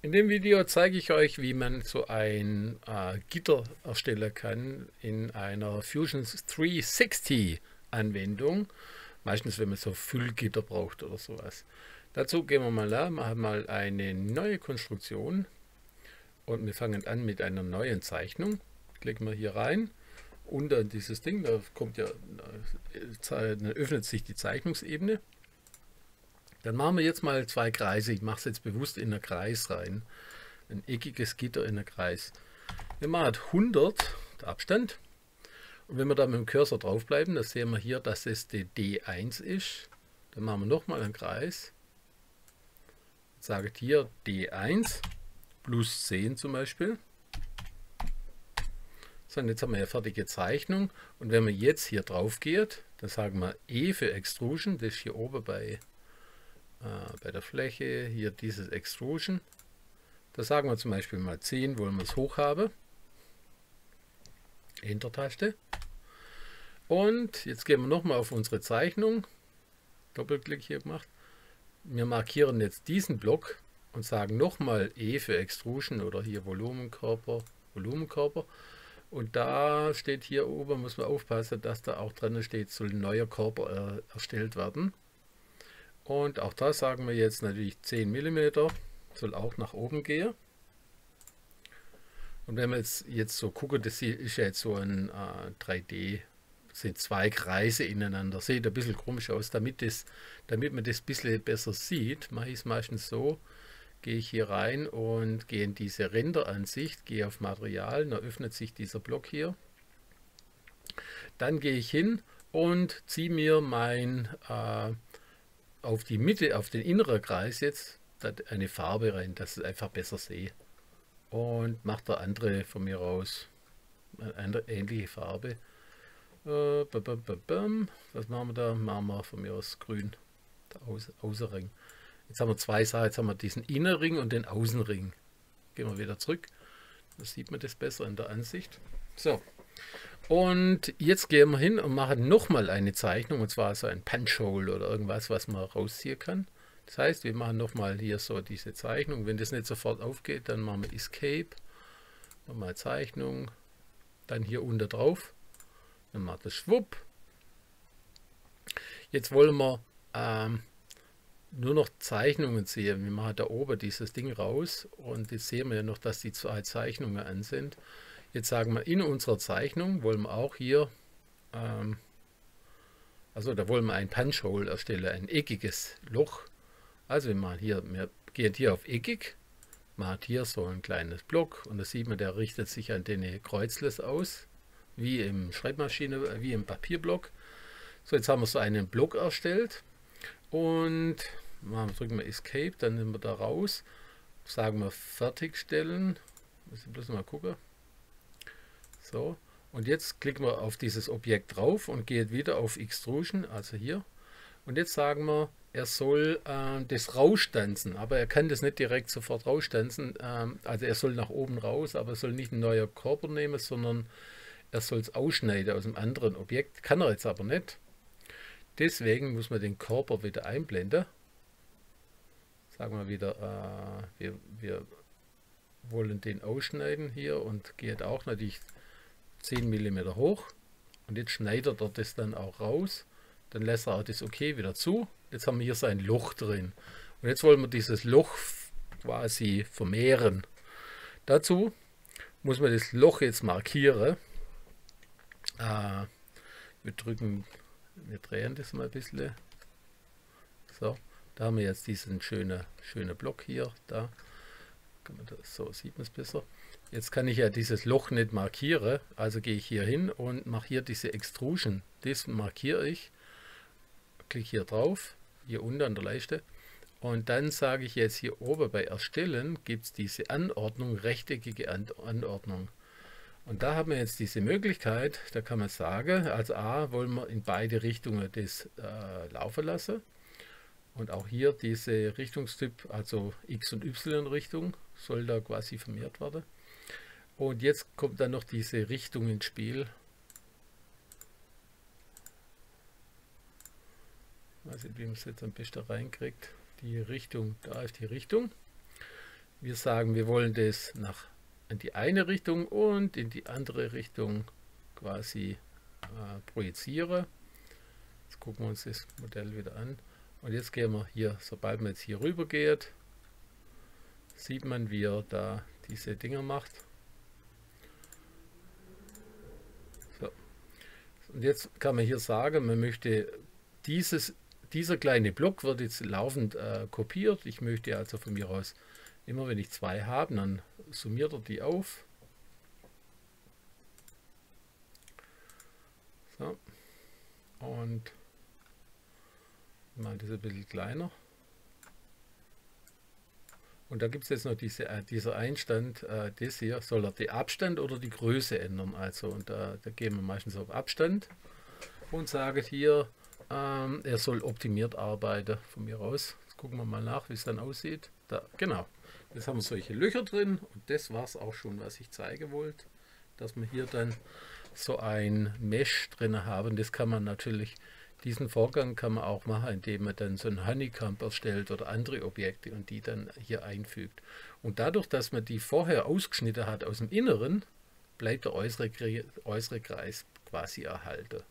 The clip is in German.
In dem Video zeige ich euch, wie man so ein äh, Gitter erstellen kann in einer Fusion 360 Anwendung. Meistens, wenn man so Füllgitter braucht oder sowas. Dazu gehen wir mal da, machen mal eine neue Konstruktion und wir fangen an mit einer neuen Zeichnung. Klicken wir hier rein, unter dieses Ding, da kommt ja, dann öffnet sich die Zeichnungsebene. Dann machen wir jetzt mal zwei Kreise. Ich mache es jetzt bewusst in einen Kreis rein. Ein eckiges Gitter in einen Kreis. Wir machen 100 Abstand. Und wenn wir da mit dem Cursor drauf bleiben, dann sehen wir hier, dass es die D1 ist. Dann machen wir nochmal einen Kreis. Sagt hier D1 plus 10 zum Beispiel. So, und jetzt haben wir eine fertige Zeichnung. Und wenn man jetzt hier drauf geht, dann sagen wir E für Extrusion. Das ist hier oben bei äh, bei der Fläche hier dieses Extrusion. Da sagen wir zum Beispiel mal 10, wollen wir es hoch haben. Enter-Taste. Und jetzt gehen wir nochmal auf unsere Zeichnung. Doppelklick hier gemacht. Wir markieren jetzt diesen Block und sagen nochmal E für Extrusion oder hier Volumenkörper, Volumenkörper. Und da steht hier oben, muss man aufpassen, dass da auch drin steht, soll ein neuer Körper äh, erstellt werden. Und auch da sagen wir jetzt natürlich 10 mm, soll auch nach oben gehen. Und wenn wir jetzt, jetzt so gucken, das ist ja jetzt so ein äh, 3D, sind zwei Kreise ineinander. Sieht ein bisschen komisch aus, damit, das, damit man das ein bisschen besser sieht, mache ich es meistens so, gehe ich hier rein und gehe in diese Renderansicht, gehe auf Material, dann öffnet sich dieser Block hier. Dann gehe ich hin und ziehe mir mein äh, auf die Mitte, auf den inneren Kreis jetzt eine Farbe rein, dass ich einfach besser sehe. Und macht der andere von mir aus eine ähnliche Farbe. Äh, Was machen wir da? Machen wir von mir aus grün. Der Außenring. Jetzt haben wir zwei Sachen. Jetzt haben wir diesen Innenring und den Außenring. Gehen wir wieder zurück. Da sieht man das besser in der Ansicht. So, und jetzt gehen wir hin und machen nochmal eine Zeichnung, und zwar so ein Punch-Hole oder irgendwas, was man rausziehen kann. Das heißt, wir machen nochmal hier so diese Zeichnung. Wenn das nicht sofort aufgeht, dann machen wir Escape, nochmal Zeichnung, dann hier unter drauf, dann macht das Schwupp. Jetzt wollen wir ähm, nur noch Zeichnungen sehen. Wir machen da oben dieses Ding raus und jetzt sehen wir ja noch, dass die zwei Zeichnungen an sind. Jetzt sagen wir, in unserer Zeichnung wollen wir auch hier, ähm, also da wollen wir ein Punch-Hole erstellen, ein eckiges Loch. Also wir machen hier, wir gehen hier auf eckig, machen hier so ein kleines Block und da sieht man, der richtet sich an den Kreuzles aus, wie im Schreibmaschine, wie im Papierblock. So, jetzt haben wir so einen Block erstellt und machen, drücken wir Escape, dann nehmen wir da raus, sagen wir fertigstellen, muss ich bloß mal gucken. So, und jetzt klicken wir auf dieses Objekt drauf und gehen wieder auf Extrusion, also hier. Und jetzt sagen wir, er soll äh, das rausstanzen, aber er kann das nicht direkt sofort rausstanzen. Ähm, also er soll nach oben raus, aber er soll nicht ein neuer Körper nehmen, sondern er soll es ausschneiden aus einem anderen Objekt. Kann er jetzt aber nicht. Deswegen muss man den Körper wieder einblenden. Sagen wir wieder, äh, wir, wir wollen den ausschneiden hier und geht auch natürlich 10 mm hoch und jetzt schneidet er das dann auch raus. Dann lässt er das okay wieder zu. Jetzt haben wir hier sein Loch drin. Und jetzt wollen wir dieses Loch quasi vermehren. Dazu muss man das Loch jetzt markieren. Äh, wir drücken, wir drehen das mal ein bisschen. So, da haben wir jetzt diesen schönen, schönen Block hier. Da. So sieht man es besser. Jetzt kann ich ja dieses Loch nicht markieren, also gehe ich hier hin und mache hier diese Extrusion. Das markiere ich, klicke hier drauf, hier unten an der Leiste und dann sage ich jetzt hier oben bei Erstellen gibt es diese Anordnung, rechteckige Anordnung. Und da haben wir jetzt diese Möglichkeit, da kann man sagen, also A wollen wir in beide Richtungen das äh, laufen lassen. Und auch hier diese Richtungstyp, also X- und Y-Richtung, soll da quasi vermehrt werden. Und jetzt kommt dann noch diese Richtung ins Spiel. Weiß nicht, wie man es jetzt am besten reinkriegt. Die Richtung, da ist die Richtung. wir sagen, wir wollen das nach in die eine Richtung und in die andere Richtung quasi äh, projiziere. Jetzt gucken wir uns das Modell wieder an. Und jetzt gehen wir hier, sobald man jetzt hier rüber geht, sieht man, wie er da diese Dinger macht. So. Und jetzt kann man hier sagen, man möchte dieses, dieser kleine Block wird jetzt laufend äh, kopiert. Ich möchte also von mir aus Immer wenn ich zwei habe, dann summiert er die auf. So. Und mal das ein bisschen kleiner. Und da gibt es jetzt noch diese, äh, dieser Einstand, äh, das hier, soll er den Abstand oder die Größe ändern. Also, und da, da gehen wir meistens auf Abstand und sagen hier, ähm, er soll optimiert arbeiten von mir aus. Jetzt gucken wir mal nach, wie es dann aussieht. Da, genau. Jetzt haben wir solche Löcher drin und das war es auch schon, was ich zeigen wollte. Dass wir hier dann so ein Mesh drin haben. Das kann man natürlich, diesen Vorgang kann man auch machen, indem man dann so ein Honeycomb erstellt oder andere Objekte und die dann hier einfügt. Und dadurch, dass man die vorher ausgeschnitten hat aus dem Inneren, bleibt der äußere, äußere Kreis quasi erhalten.